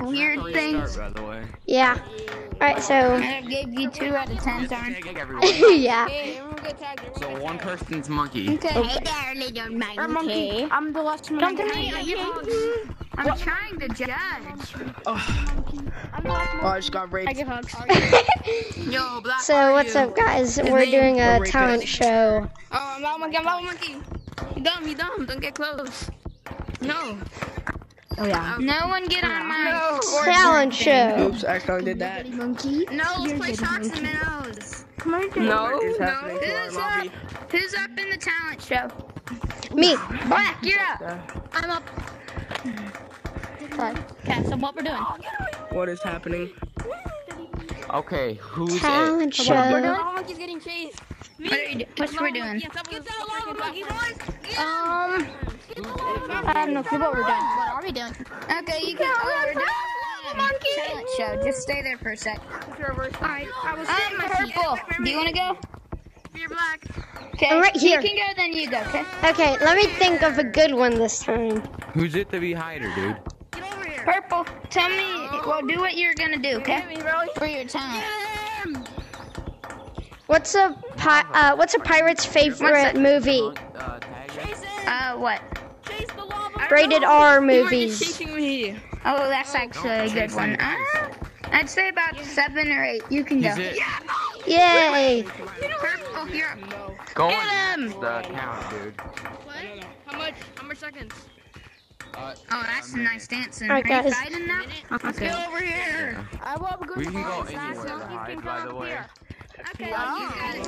like weird things. By the way. Yeah. Alright, so I gave you two out of ten, darn. Yeah. Hey, everyone get tagged. everyone So one person's monkey. Okay. Oh. Hey there, little monkey. Or monkey. I'm the last one. Come to me. I'm trying to judge. Oh. I'm the last Oh, one. I just got raped. I give hugs. Yo, black. So what's up guys? We're doing a talent show. Oh, I'm that monkey. I'm that monkey. You dumb. You dumb. Don't get close. No. Oh yeah. No one get on my. Talent show. Oops, I accidentally did that. Monkey. No, let's play sharks and minnows. No. What is No. happening to our Who's up? Who's up in the talent show? Me. Black, you're up. I'm up. Okay, so what we're doing? What is happening? Okay, who's it? Talent We're show. doing. monkey's getting chased. What are you do- What's we're doing? Get that lava monkey, boys. Um, I have no clue what we're doing. What are we doing? Okay, you can. Oh, we're doing um, talent show. Just stay there for a sec. Alright, I was I'm purple. Do you want to go? You're black. Okay. I'm right here. You can go, then you go. Okay. Okay, let me think of a good one this time. Who's it to be hider, dude? Get over here. Purple. Tell me. Well, do what you're gonna do. Okay. Hit me. For your talent. What's a pi- uh what's a pirate's favorite movie? Uh, tag it. Chase it. Uh, what? Chase the lava. Rated R You are just movies. me. Oh, that's actually a good one. Uh, I'd say about seven or eight. You can go. He's it. Yay! Purple. You're up. Go Get on him! the count, dude. What? How much? How much seconds? Uh, Oh, that's some nice dancing. Alright, Are guys. fighting now? Okay. Get over here. I will go. we can go anywhere to hide, by the way. here. Okay, you got it.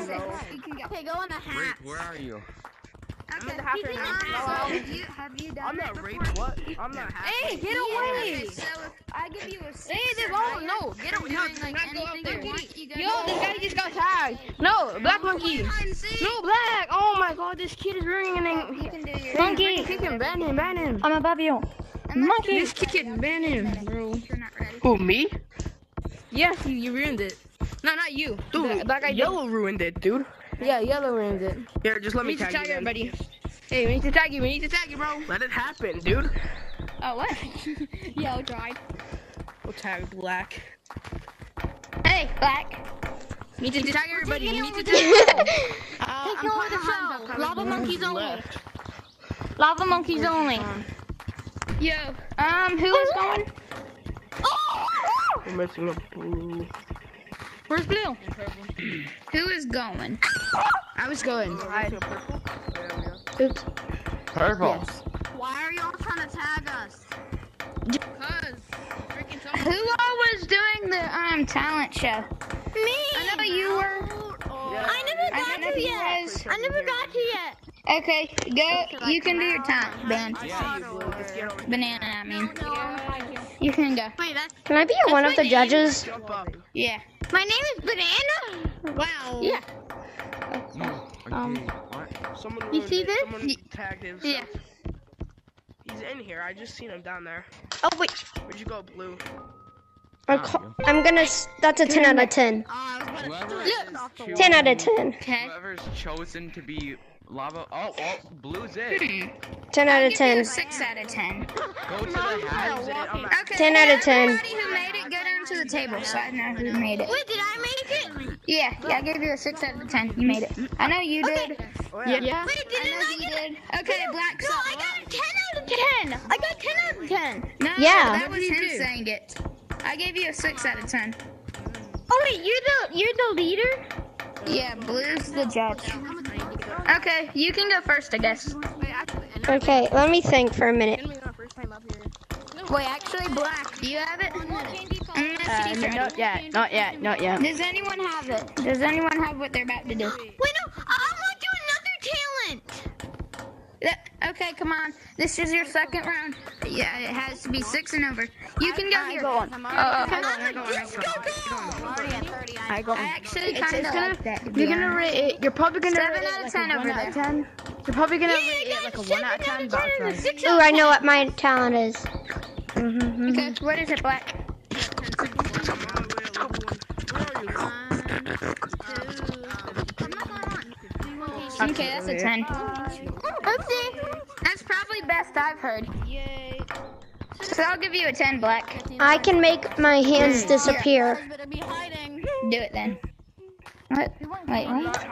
You can go. Okay, go in the Wait, hat. where are you? Okay. in the hat now. Have you, have you done I'm it not before? raped. What? I'm not happy. Hey, get Okay, away. so if I give you a six Hey, there's or all no. Get away. No, like not anything there. you want, you Yo, this guy just got tagged. No, black monkey. hide and seek. No, black. Oh my god, this kid is ruining. You can do your Monkey, kick him, ban him, ban him. I'm above you. Monkey, just kick it, ban him, bro. You're not ready. Who, me? Yes, you, you ruined it. No, not you. Dude, that, that guy. Yellow ruined it, dude. Yeah, yellow ruined it. Here, just let We me need to tag tag you. then. everybody. Hey, we need to tag you. We need to tag you, bro. Let it happen, dude. Oh, what? Yo, drive. We'll tag black. Hey, Black. We need to tag everybody. We need to tag. Uh, Take over the show. Lava monkeys only. Lava monkeys only. Yo. Um, who is going? Oh! We're missing a blue. Where's Blue? Who is going? I was going. I, Oops. Purple. Why are y'all trying to tag us? Cause freaking Who all was doing the um talent show? Me. I know you were. I never I don't know if. I never got to yet. Okay, go. You can do your time, Ben. Banana, I mean. You can go. Wait, that's Can I be one of the judges? jump up. Yeah. My name is Banana. Wow. Yeah. Um. Someone You see it. this? Someone tagged him. Yeah. He's in here. I just seen him down there. Oh wait. Where'd you go, blue? I'm, ah, ca- I'm gonna. s- That's a ah, 10 out of 10. Whoever is 10 out of 10. Okay. Whoever's chosen to be lava. Oh, oh, blue's it. Hmm. 10 out of give you a 10. six out of ten. Go to the hat. Who's in it? I'm not- Okay. 10 out of 10. Everybody who made it, go down to the table so I know who made it. Wait, did I make it? Yeah, yeah, I gave you a six out of ten. You made it. I know you did. Oh, yeah. Yeah. Wait, I didn't know I you get it? did. Okay, Black. No, I got a 10 out of 10. I got 10 out of 10. No, Yeah. that was him you do? saying it. I gave you a six out of ten. Oh wait, you're the you're the leader. Yeah, Blue's the judge. Okay, you can go first, I guess. Okay, let me think for a minute. Wait, actually, Black, do you have it? Uh, see not yet. Not yet. Not yet. Does anyone have it? Does anyone have what they're about to do? Wait, no, I want to do another talent. That- okay, come on. This is your second round. Yeah, it has to be six and over. You can go here. Oh, oh, I'm a disco girl. I go. I actually kind of like that. to You're gonna rate it. You're probably gonna Seven rate out of 10 a over one out of there. ten. You're probably gonna Yeah, rate it like a one out of seven ten. But I'll try. Six Ooh, I know what my talent is. Mm-hmm. Okay, what is it, Black? Okay, that's a 10. Oopsie. That's probably best I've heard. Yay. So I'll give you a 10, Black. I can make my hands disappear. Better be hiding. Do it then. What? Wait, I'm what?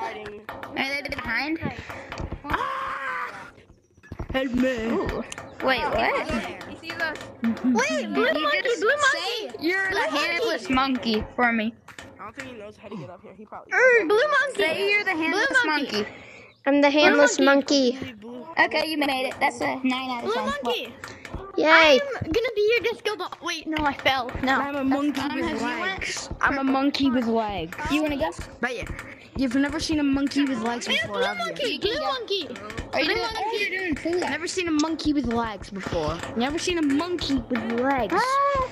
Are they behind? Help me. Wait, what? He sees us. Wait, blue monkey, blue monkey. You're the handless monkey for me. I don't think he knows how to get up here. He probably. Er, blue monkey. Say you're the handless monkey. I'm the handless monkey. Blue. Okay, you made it. That's a 9 out of 10. Blue monkey. Yay. I'm gonna be your disco ball. Wait, no, I fell. No. I'm a monkey with legs. I'm a monkey with legs. You want to guess? But yeah, you've never seen a monkey with legs before, have you? Monkey, blue monkey. Are you doing, oh, you're doing two. Never seen a monkey with legs before. Never seen a monkey with legs. Ah.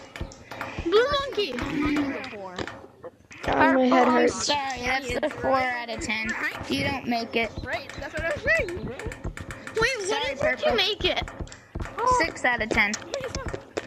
Blue monkey. God, my head oh, I'm hurts. sorry, that's a 4 out of 10. You don't make it. Right, that's what I was saying. Wait, what Sorry, if you make it? 6 out of 10.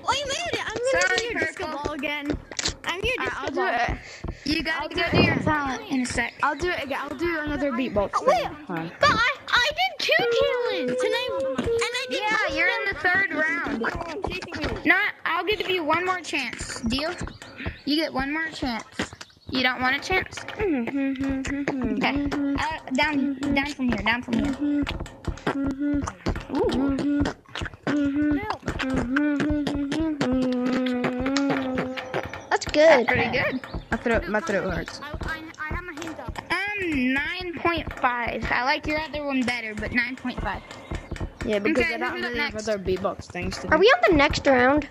Oh, you made it. I'm gonna Sorry, be your disco ball again. I'm your uh, disco I'll do it. You gotta go do your talent in a sec. I'll do it again. I'll do another beatbox. Wait, thing. But I, I did two talents and I and I did. Yeah, you're in the third round. No, I'll give you one more chance. Deal? You get one more chance. You don't want a chance? Okay. Uh, down, down from here. Down from here. Ooh. That's good. That's Pretty good. My throat, my throat hurts. I, I, I have my hands up. Um, 9.5. I like your other one better, but 9.5. Yeah, because Okay, I don't who's up really have other beatbox things to do. Are we on the next round?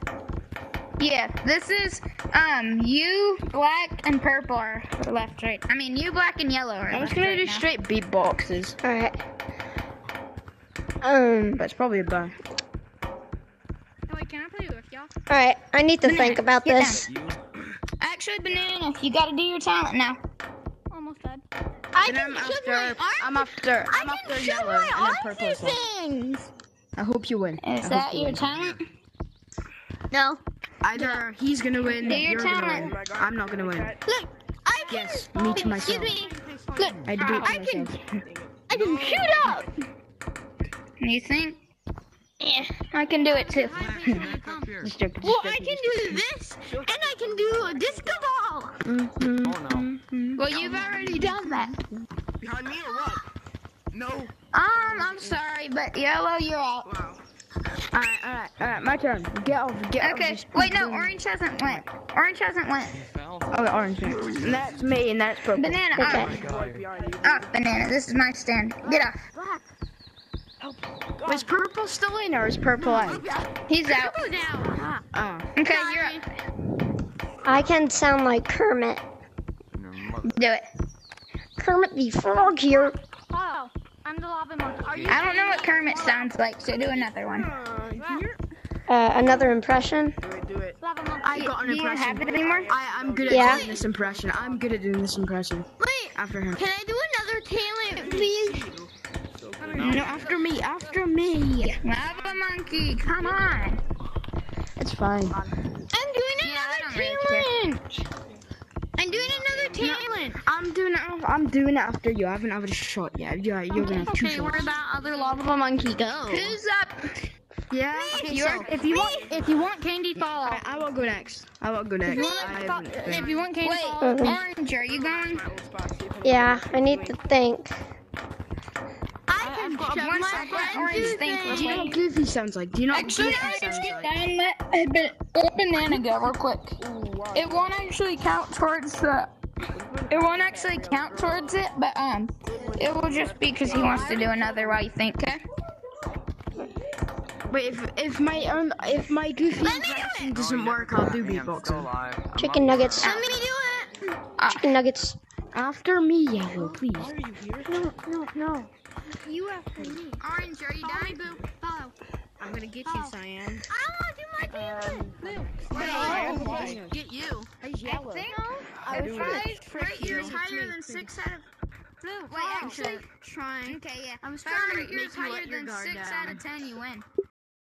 Yeah, this is um you, black, and purple are left, right. I mean, you, black, and yellow are I'm left, just gonna right do now. straight beatboxes. Alright. Um, That's probably a bad. Wait, can I play with y'all? alright. I need to Banana, think about get this. Actually, banana, you gotta do your talent now. Almost dead. I And can I'm shoot after, my arms. I'm after, I'm I after can shoot yellow my and then arms purple these as well. things. I hope you win. Is hope that you your win. talent? No. Either he's gonna win, Do your you're gonna talent. win. I'm not gonna win. Look, I can. Yes, me to myself. Excuse me. Look, I do it to I can. I can shoot up. You think? Yeah, I can do it too. Just joking, Well, just I can do this, and I can do a disco ball. Mhm. Oh no. Well, you've already done that. Behind me or what? No. Um, I'm sorry, but yellow, you're out. Wow. Alright, alright, alright, my turn. Get off, get off. Okay, wait, no, orange hasn't went. Orange hasn't went. You fell. Oh, orange. And that's me, and that's purple. Banana, Okay. off. God. Banana. This is my stand. Get off. Was purple still in, or is purple out? He's out. Go down. Oh. Okay, you're up. I can sound like Kermit. Do it. Kermit the Frog here. Oh, I'm the lava monkey. Are you? I don't know what Kermit sounds like, so do another one. Uh, another impression. Do it, do it. I got an Do you impression. have it anymore? I, I'm good at Yeah. doing this impression. I'm good at doing this impression. Wait, After him. can I do another talent, please? No, after me, after me. Lava monkey, come on. It's fine. I'm doing Yeah, I don't another really talent. I'm doing another talent. I'm doing it. I'm doing it after you. I haven't had a shot yet. Yeah, you're gonna have two Okay, where shots. that other lava monkey go? Who's up? Yeah. Okay, You're, so- if you want, if you want candy, fall I, I will go next. I will go next. I haven't If you want candy, Wait. fall. Orange, are you going? Yeah, I need to think. I can I've got one my second. Orange do thing. Do you know what Goofy sounds like? Do you know what Actually, Goofy I sounds just get like? down let, let banana go real quick. It won't actually count towards the. It won't actually count towards it, but um, it will just be because he wants to do another while you think. Okay. Wait, if if my um if my Goofy Let do doesn't work, I'll do Hey, I'm still beatboxing. Chicken nuggets. Let me do it. Chicken nuggets. After me, yellow, please. No, no, no. You after me. Orange, are you Follow me, boo. Follow. I'm gonna get you, Cyan. I want to do my um, talent. Boo. Get you. He's I yellow. think I if do I it. rate yours higher than six out of. Blue. Wait, oh, actually, trying. okay, yeah. I was trying to rate make you let higher your than guard six out of ten, you win.